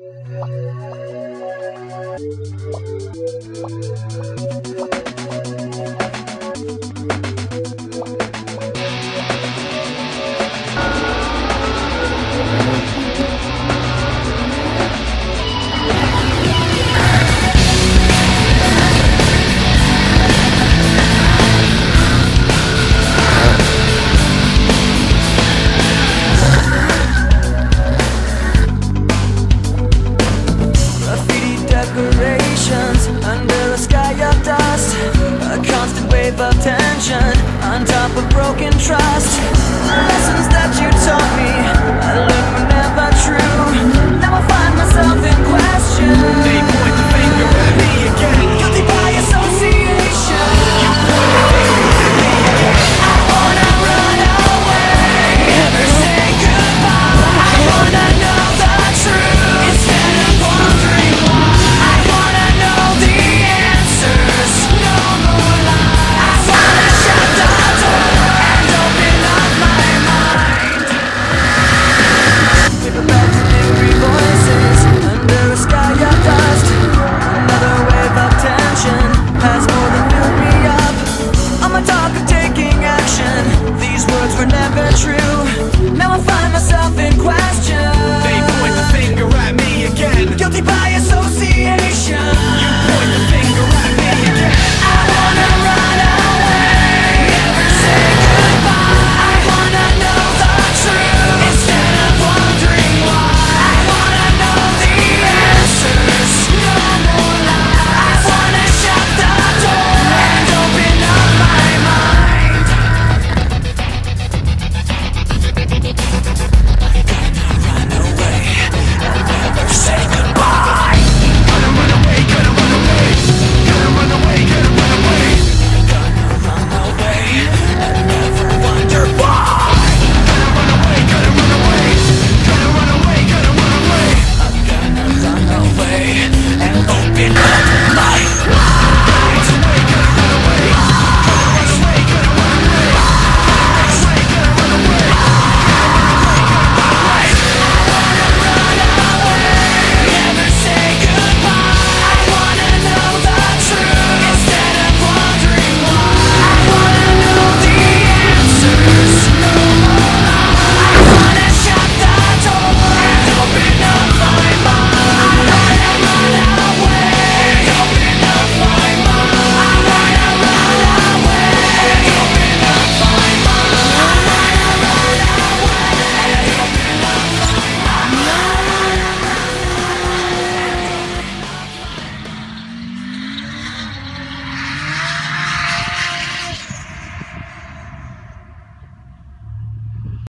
Thank you. Of tension, on top of broken trust. Lessons that you taught me.